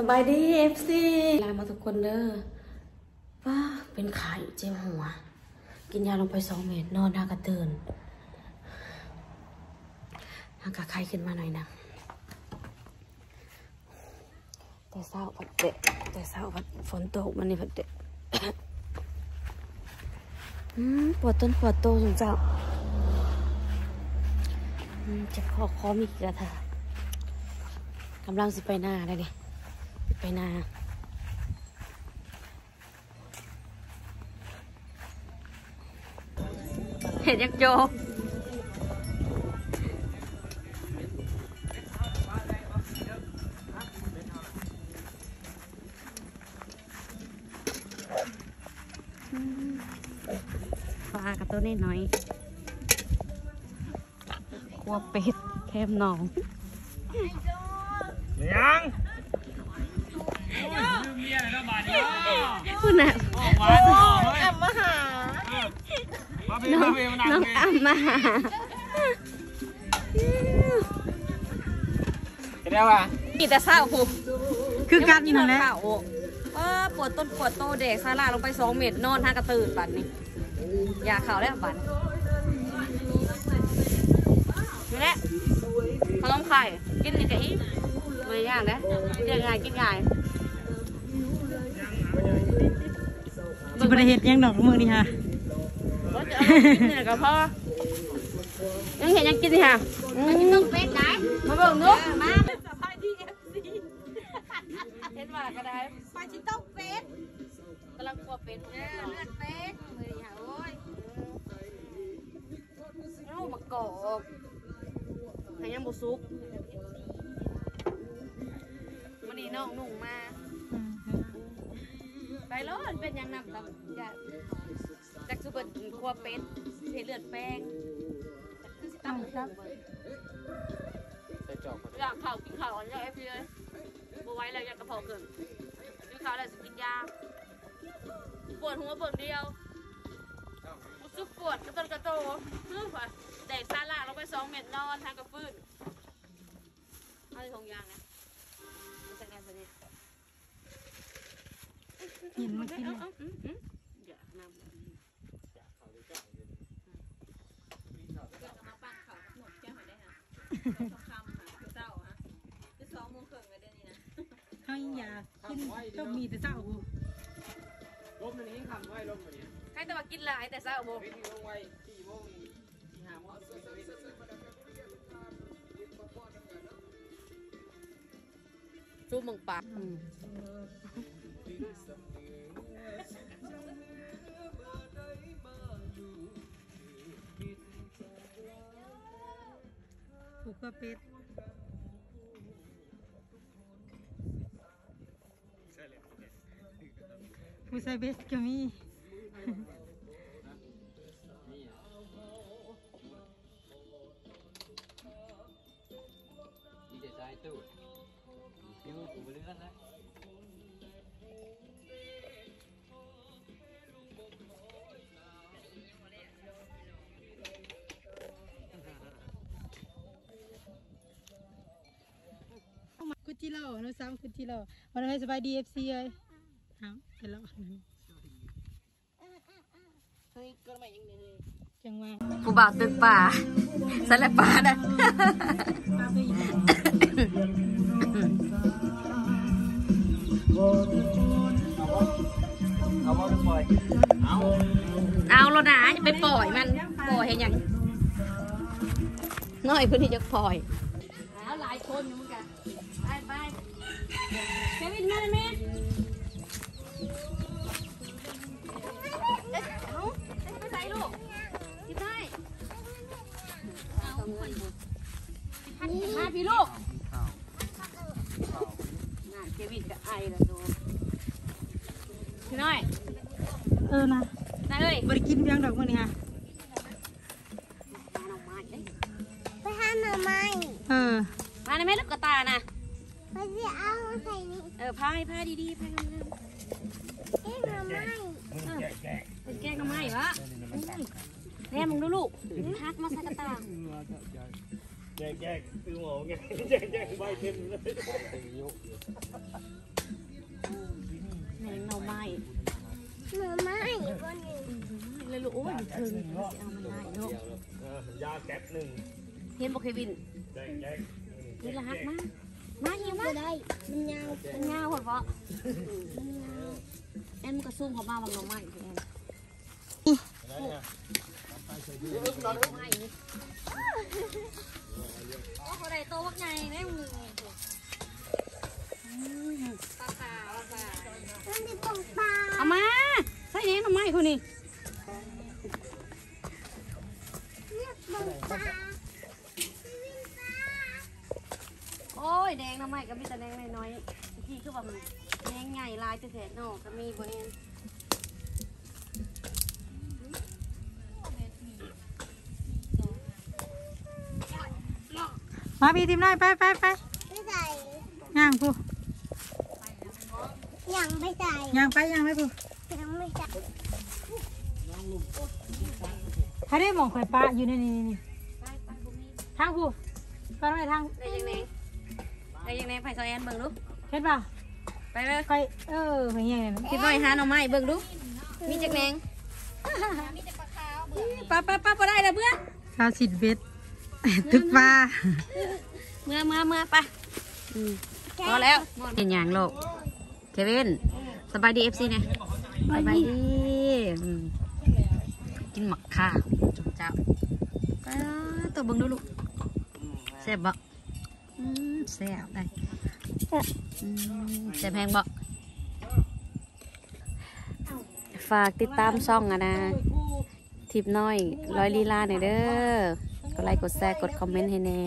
สบายดีเอฟซีลามาทุกคนเด้อป้าเป็นไข่เจ็บหัว กินยาลงไปสองเม็ดนอนทากระตื่นทางกระไข้ขึ้นมาหน่อยนะ แต่เศร้าพัดเดะแต่เศร้าพัดฝนตกมันนี่พัดเดะอืมปวดต้นปวดโตสงเจ้าเจ็บคอคอมีกระถากำลังสิไปหน้าได้ดิ ไปนาเห็นยักษ์โยปลากับตัวนี้น้อยขัวเป็ดแคมหนองยัง คุณน่ะออกมาอมมาหาน้องน้องเป็นอ้ำมาหาเห็นแล้วว่ะอีแต่เศร้าผูคือกันนั่นแหละข่าวเออปวดต้นปวดโตเด็กซาลาลงไปสองเม็ดนอนห้ากระตื่นบัดนี้ยาข่าวแล้วบัดนี่แหละขนมไข่กินนี่กะอีไม่ยากนะกินง่ายกินง่าย สิบประเฮ็ดยังดอกมือนี่ฮะก็จะเอากินนี่ก็พอยังเห็นยังกินนี่ค่ะต้องเป็ดไหนมาเบิ่งนุ๊กมาสบายดีเอฟซีเห็นว่าก็ได้ปลาชิต้องเป็ดกำลังคั่วเป็ดเลือดเป็ดมือค่ะโอ้ยลูกมะกอกให้ยังบุซุกมันนี่น้องนุ่งมา ไปเลยเป็นยังนำตับอยากจากสุเบิร์ตคั่วเป็ดเทเลือดแป้งคือสิตั้งครับใส่จอกอยากข่าวกินข่าวอันนี้เอฟเลยบัวไว้แล้วอยากกระเพาะเกินกินข่าวแล้วสิกินยาปวดหัวเบิ่งเดียวจุกปวดกระต้นกระโตฮึ่มว่ะแดกซาลาลงไปสองเม็ดนอนทางกระฟื้นเอาที่ทงยางนะ เห็นมากินเอาเอาอืมอืมเดี๋ยวนำคำหาเจ้าฮะคือสองโมงครึ่งเลยเดี๋ยวนี้นะเขายังอยากกินต้มมีแต่เจ้ากูลมมันนี้คำไว้ลมมันนี้ใครแต่ว่ากินหลายแต่เช้าโมงวิธีลงไว้สี่โมงสี่ห้าโมงสี่ สิบจูบมึงปากผูกก็เป็ดผู้ใส่เบ็ดก็มีมีแต่ใจตู้ฟิวกูเลื่อนนะ กุจิโร่น้องซ้ำกุจิโร่วันนี้สบายดีเอฟซีเลยเอาไปแล้วเฮ้ยก็ไม่ยังเลยจังหวะผู้บ่าวตึกป่าสลัดป่านะปลาไปอีกเอาว่าปล่อยเอาเอาแล้วนะอย่าไปปล่อยมันปล่อยให้หยังน้อยเพื่อนที่จะปล่อยแล้วหลายคนอยู่เหมือนกัน ไปไปเควินมาเลยแม่เอ๊ะเอาไปใส่ลูกกินได้เอามาพี่ลูกน่าเควินกับไอแล้วดูพี่น้อยเออนะนายเอ้ยบริกินเพียงดอกมือนี่ฮะมาหน่อไม้เอ้ยไปหาหน่อไม้เออมาในแม่ลูกกระตานะ ไม่ใช่เอาใส่นี่เออผ้าให้ผ้าดีๆผ้ากันนะแก้มาไม่เป็แก้ก็ไม่วะแน่มึงดูลูกทักมาสักตาแยกแยกตือหมอไงแยกแยกใบเต็มเลยแหน่เน่อไม้หน่อไม้ก้อนหนี่งเลยลูกโอ้ยถึงเอามันได้ลูกยาแก๊ปหนึ่งเห็นบอกเควินนี่ละฮักมาก มาเฮียมาจะได้มันยาวเป็นเงาเหรอเพาะแอนมันกระซุ่มเขามาบางน้องใหม่พี่แอนโอ้เขาได้โตวักไงแม่มึง ยแดงทำไมก็มีแต่แดงน้อยๆที่คือแบบแดงใหญ่ลายจะแสนนอกก็มีบนเอ็นมาพี่ทีมน้อยไปไปไปไม่ใส่ย่างผู้ยังไม่ใส่ย่างไปย่างไปผู้ยังไม่ใส่ถ้าได้หมองข่อยปลาอยู่ในนี่นี่นี่ไปไปบุมีทางผู้ก็ได้ทางได้ยังไง ได้ยังไงไผ่ซอยแอนเบิ่งดูเห็นป่ะไปเลยข่อยเออข่อยเงี้ยเนี่ยคิดน้อยหาหน่อไม้เบิ่งดูมีจักแหนงปลาปลาปลาปลาได้แล้วเพื่อนข้าวสิดเบ็ดตึกปลาเมื่อเมื่อเมื่อไปอืมพอแล้วเป็นอย่างโลกเควินสบายดีเอฟซีเนี่ยสบายดีอืมกินหมักข้าวจุ๊บเจ้าป้าตัวเบิ่งดูลูกแซ่บบ่อืม แซ่บได้อืมแซ่บแพงบ่ฝากติดตามช่องอะนะทิปน้อยร้อยลีลาหน่อยเด้อกดไลค์กดแชร์กดคอมเมนต์ให้แน่